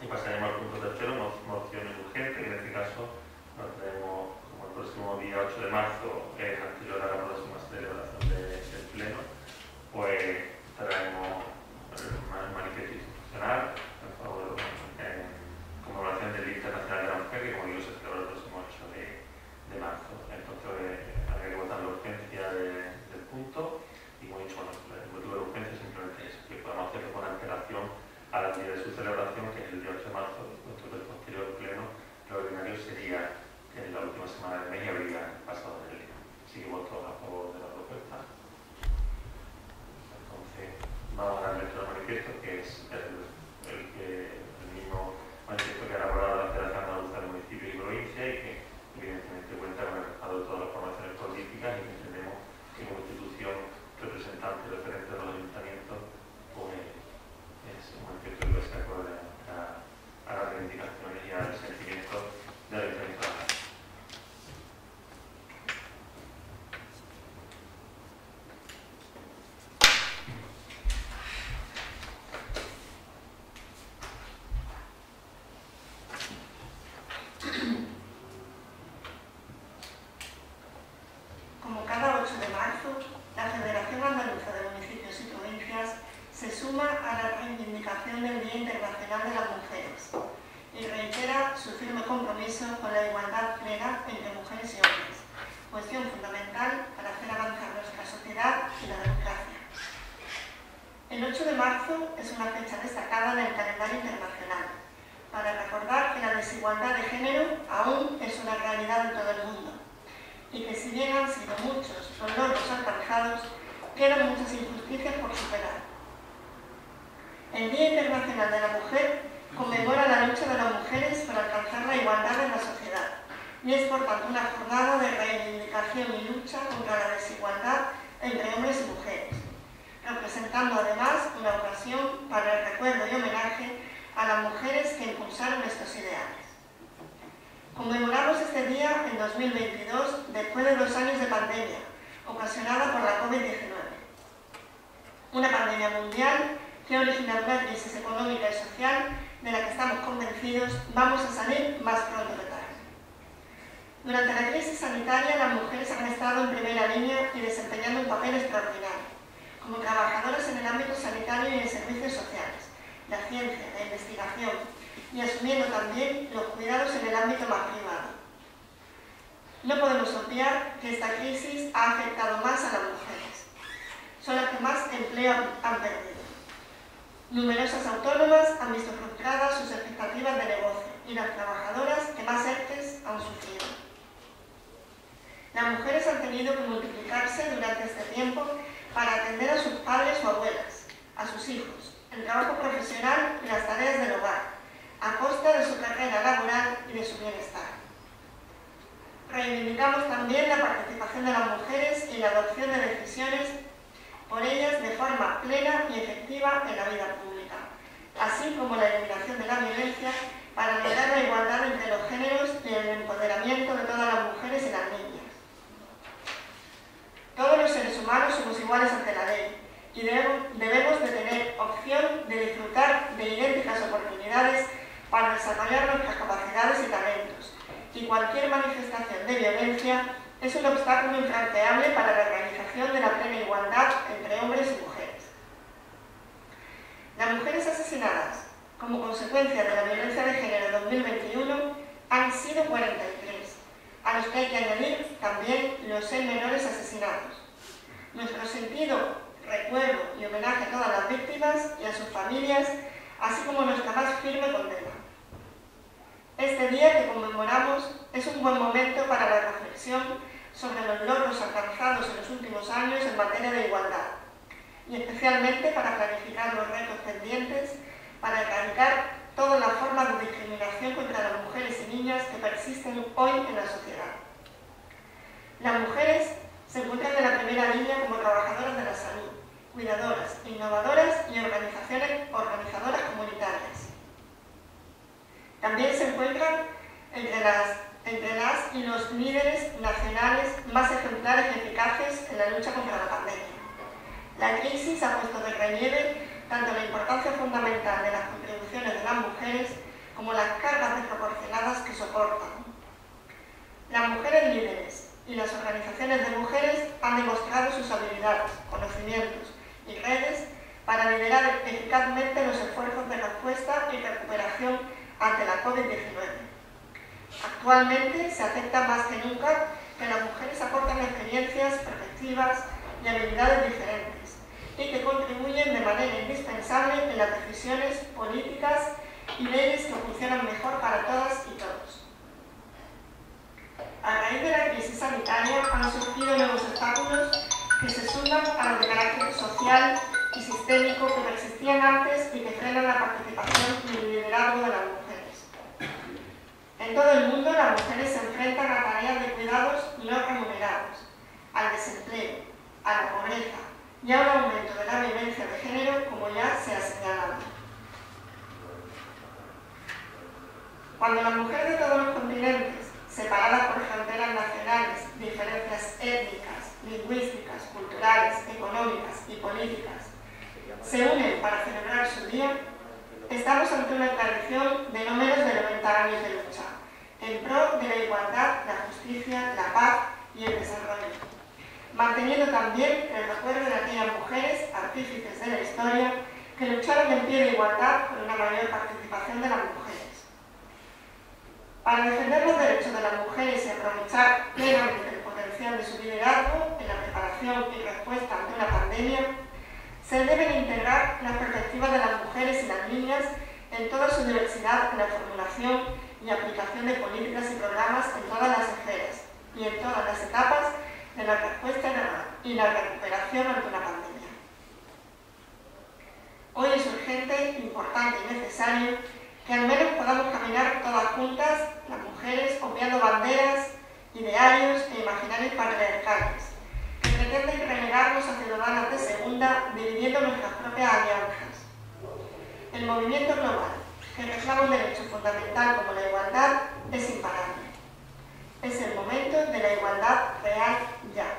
Y pasaremos al punto tercero, mociones urgentes, que en este caso nos tenemos como el próximo día 8 de marzo, es anterior a la próxima celebración del Pleno, pues traemos el manifiesto institucional en favor de conmemoración del Día Internacional de la Mujer, que como digo se celebra el próximo 8 de, de marzo. Entonces, habría que votar la urgencia del punto y como he dicho, bueno, el motivo de urgencia simplemente es que podamos hacerlo con antelación a la día de su celebración, que es el día 8 de marzo, puesto que el posterior pleno, lo ordinario sería en la última semana de mes y habría pasado el día. Así que voto a favor de la propuesta. Entonces, vamos a dar lectura al manifiesto, que es el, el, que, el mismo manifiesto que ha elaborado la Federación Andaluza de Municipio y Provincia y que evidentemente cuenta con el respaldo de todas las formaciones políticas y que entendemos que como institución representante y referente de los ayuntamientos, pues es un manifiesto que se acorde a, a las reivindicaciones y al sentimiento del ayuntamiento de la Como cada 8 de marzo, la Federación Andaluza de Municipios y Provincias se suma a la reivindicación del Día Internacional de las Mujeres y reitera su firme compromiso con la igualdad plena entre mujeres y hombres, cuestión fundamental para hacer avanzar nuestra sociedad y la democracia. El 8 de marzo es una fecha destacada en el calendario internacional para recordar que la desigualdad de género aún es una realidad en todo el mundo y que si bien han sido muchos los logros alcanzados, quedan muchas injusticias por superar. El Día Internacional de la Mujer conmemora la lucha de las mujeres por alcanzar la igualdad en la sociedad y es por tanto una jornada de reivindicación y lucha contra la desigualdad entre hombres y mujeres, representando además una ocasión para el recuerdo y homenaje a las mujeres que impulsaron estos ideales. Conmemoramos este día en 2022 después de dos años de pandemia, ocasionada por la COVID-19. Una pandemia mundial que ha originado una crisis económica y social de la que estamos convencidos vamos a salir más pronto que tarde. Durante la crisis sanitaria las mujeres han estado en primera línea y desempeñando un papel extraordinario, como trabajadoras en el ámbito sanitario y en servicios sociales, la ciencia, la investigación, y asumiendo también los cuidados en el ámbito más privado. No podemos obviar que esta crisis ha afectado más a las mujeres. Son las que más empleo han perdido. Numerosas autónomas han visto frustradas sus expectativas de negocio y las trabajadoras que más ERTES han sufrido. Las mujeres han tenido que multiplicarse durante este tiempo para atender a sus padres o abuelas, a sus hijos, el trabajo profesional y las tareas del hogar, a costa de su carrera laboral y de su bienestar. Reivindicamos también la participación de las mujeres y la adopción de decisiones por ellas de forma plena y efectiva en la vida pública, así como la eliminación de la violencia para lograr la igualdad entre los géneros y el empoderamiento de todas las mujeres y las niñas. Todos los seres humanos somos iguales ante la ley y debemos de tener opción de disfrutar de idénticas oportunidades para desarrollar nuestras capacidades y talentos, y cualquier manifestación de violencia es un obstáculo infranqueable para la realización de la plena igualdad entre hombres y mujeres. Las mujeres asesinadas como consecuencia de la violencia de género 2021 han sido 43, a los que hay que añadir también los seis menores asesinados. Nuestro sentido, recuerdo y homenaje a todas las víctimas y a sus familias, así como nuestra más firme condena. Este día que conmemoramos es un buen momento para la reflexión sobre los logros alcanzados en los últimos años en materia de igualdad y especialmente para clarificar los retos pendientes para erradicar todas las formas de discriminación contra las mujeres y niñas que persisten hoy en la sociedad. Las mujeres se encuentran en la primera línea como trabajadoras de la salud, cuidadoras, innovadoras y organizaciones, organizadoras comunitarias. También se encuentran entre las, entre las y los líderes nacionales más ejemplares y eficaces en la lucha contra la pandemia. La crisis ha puesto de relieve tanto la importancia fundamental de las contribuciones de las mujeres que soportan. Las mujeres líderes y las organizaciones de mujeres han demostrado sus habilidades, conocimientos y redes para liderar eficazmente los esfuerzos de respuesta y recuperación ante la COVID-19. Actualmente se acepta más que nunca que las mujeres aportan experiencias, perspectivas y habilidades diferentes y que contribuyen de manera indispensable en las decisiones políticas y leyes que funcionan mejor para todas y todos. A raíz de la crisis sanitaria han surgido nuevos obstáculos que se suman a los de carácter social y sistémico que persistían antes y que frenan la participación y el liderazgo de las mujeres. En todo el mundo las mujeres se enfrentan a tareas de cuidados no remunerados, al desempleo, a la pobreza y a un aumento de la violencia de género como ya se ha señalado. Cuando las mujeres de todos los continentes, separadas por fronteras nacionales, diferencias étnicas, lingüísticas, culturales, económicas y políticas, se unen para celebrar su día, estamos ante una tradición de no menos de 90 años de lucha, en pro de la igualdad, la justicia, la paz y el desarrollo, manteniendo también el recuerdo de aquellas mujeres, artífices de la historia, que lucharon en pie de igualdad por una mayor participación de las mujeres. Para defender los derechos de las mujeres y aprovechar plenamente el potencial de su liderazgo en la preparación y respuesta ante una pandemia, se deben integrar las perspectivas de las mujeres y las niñas en toda su diversidad en la formulación y aplicación de políticas y programas en todas las esferas y en todas las etapas de la respuesta y la recuperación ante una pandemia. Hoy es urgente, importante y necesario que al menos podamos caminar todas juntas, idearios e imaginarios patriarcales, que pretenden relegarnos a ciudadanas de segunda, dividiendo nuestras propias alianzas. El movimiento global, que reclama un derecho fundamental como la igualdad, es imparable. Es el momento de la igualdad real ya.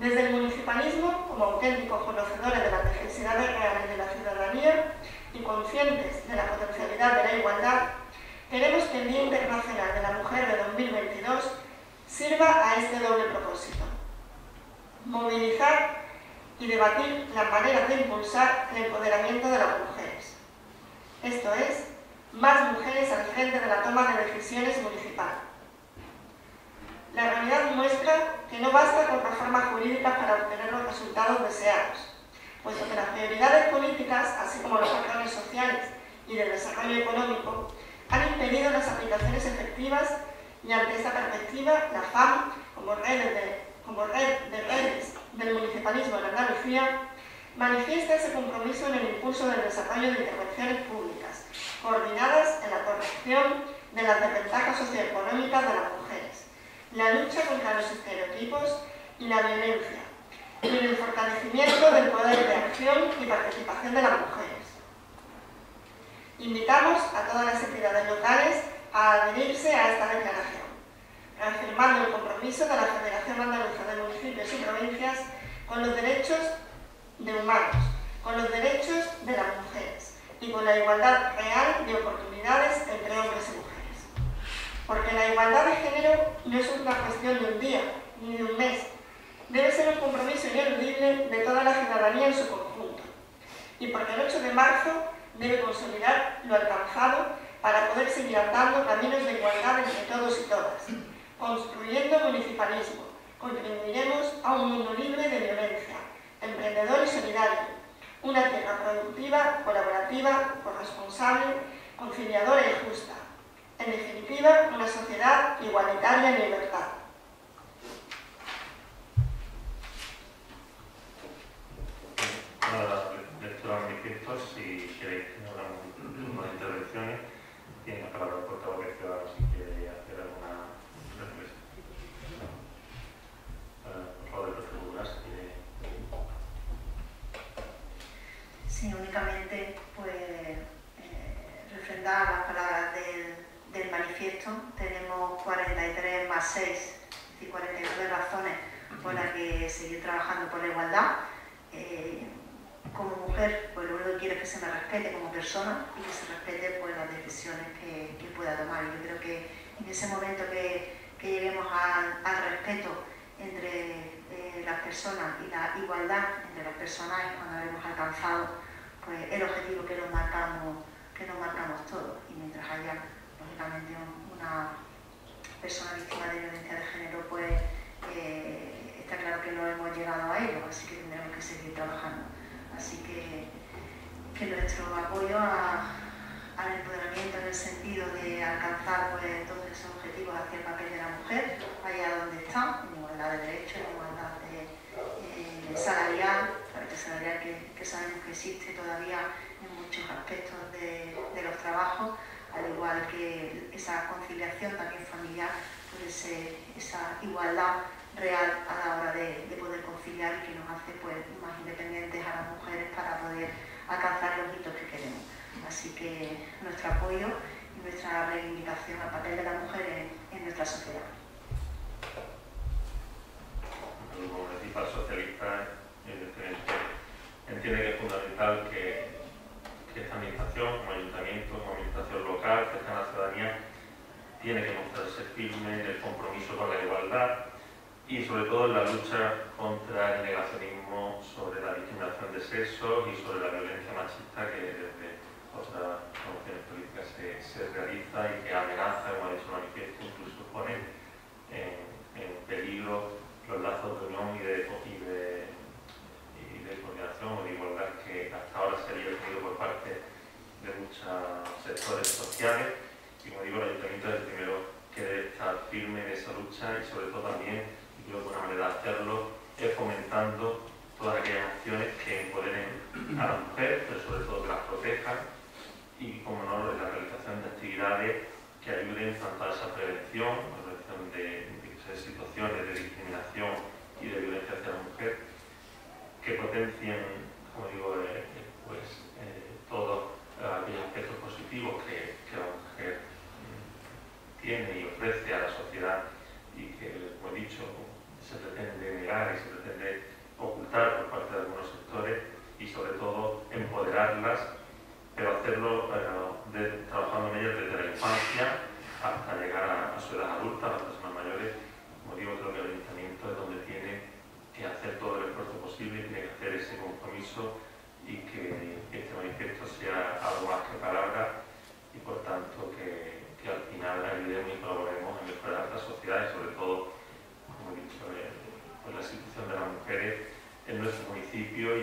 Desde el municipalismo, como auténticos conocedores de las necesidades reales de la ciudadanía, y conscientes de la potencialidad de la igualdad, queremos que el Día Internacional de la Mujer de 2022 sirva a este doble propósito. Movilizar y debatir las maneras de impulsar el empoderamiento de las mujeres. Esto es, más mujeres al frente de la toma de decisiones municipal. La realidad muestra que no basta con reformas jurídicas para obtener los resultados deseados puesto que las prioridades políticas, así como los patrones sociales y del desarrollo económico, han impedido las aplicaciones efectivas y ante esta perspectiva, la FAM, como red de, como red de redes del municipalismo en Andalucía, manifiesta ese compromiso en el impulso del desarrollo de intervenciones públicas, coordinadas de las desventajas socioeconómicas de las mujeres, la lucha contra los estereotipos y la violencia, y el fortalecimiento del poder de acción y participación de las mujeres. Invitamos a todas las entidades locales a adherirse a esta declaración, reafirmando el compromiso de la Federación Andaluza de Municipios y Provincias con los derechos de humanos, con los derechos de las mujeres y con la igualdad real de oportunidades entre hombres y mujeres. Porque la igualdad de género no es una cuestión de un día ni de un mes, debe ser un compromiso ineludible de toda la ciudadanía en su conjunto. Y porque el 8 de marzo debe consolidar lo alcanzado para poder seguir andando caminos de igualdad entre todos y todas, construyendo municipalismo. Contribuiremos a un mundo libre de violencia, emprendedor y solidario, una tierra productiva, colaborativa, corresponsable, conciliadora y justa. En definitiva, una sociedad igualitaria en libertad. una de las lecturas manifiestos, si queréis que hagamos unas intervenciones, tiene la palabra el portavoz de Ciudadanos si quiere hacer alguna reflexión. Por favor, el profesor si quiere. Sí, únicamente pues eh, refrendar las palabras del, del manifiesto. Tenemos 43 más 6, es decir, 49 razones por las que seguir trabajando por la igualdad. Eh, como mujer, pues lo que quiero que se me respete como persona y que se respete pues, las decisiones que, pueda tomar. Yo creo que en ese momento que, lleguemos al, respeto entre eh, las personas y la igualdad entre las personas es cuando habremos alcanzado pues, el objetivo que nos marcamos, que nos marcamos todos. mientras haya, lógicamente, una persona víctima de violencia de género, pues eh, está claro que no hemos llegado a ello, así que tendremos que seguir trabajando. Así que, nuestro apoyo al empoderamiento en el sentido de alcanzar pues, todos esos objetivos hacia el papel de la mujer, allá donde está, en igualdad de derechos, en igualdad de, eh, salarial, salarial que, que, sabemos que existe todavía en muchos aspectos de, de los trabajos, al igual que esa conciliación también familiar, pues esa igualdad real a la hora de, de, poder conciliar y que nos hace pues, más independientes a las mujeres para poder alcanzar los hitos que queremos. Así que nuestro apoyo y nuestra reivindicación al papel de la mujer en, nuestra sociedad. Como principal socialista, entiende que es fundamental que esta administración, como ayuntamiento, como administración local, que está en la ciudadanía, tiene que mostrarse firme en el compromiso con la igualdad y sobre todo en la lucha contra el negacionismo sobre la discriminación de sexo y sobre la violencia machista que desde otras promociones políticas se, realiza y que amenaza, como ha dicho manifiesto, incluso pone en, en peligro los lazos de unión y de, y de, y de coordinación o de igualdad que hasta ahora se había tenido por parte de muchos sectores sociales y como digo, el ayuntamiento es el primero que debe estar firme en esa lucha y sobre todo también creo que una manera de hacerlo es fomentando todas aquellas acciones que empoderen a las mujeres, pero sobre todo que las protejan y, como no, la realización de actividades que ayuden tanto a esa prevención, la prevención de, de situaciones de discriminación y de violencia hacia la mujer, que potencien, como digo, eh, eh pues eh, todos aquellos aspectos positivos que, que la mujer mm, tiene y ofrece a la sociedad y que, como he dicho, se pretende negar y se pretende ocultar por parte de algunos sectores y sobre todo empoderarlas, pero hacerlo eh, de, trabajando en ellas desde la infancia hasta llegar a, a, su edad adulta, a las personas mayores. Como digo, creo que el ayuntamiento es donde tiene que hacer todo el esfuerzo posible, tiene que hacer ese compromiso y que este manifiesto sea algo más que palabras y por tanto que, que al final ayudemos y colaboremos en mejorar la sociedad y sobre todo como he dicho, pues la situación de las mujeres en nuestro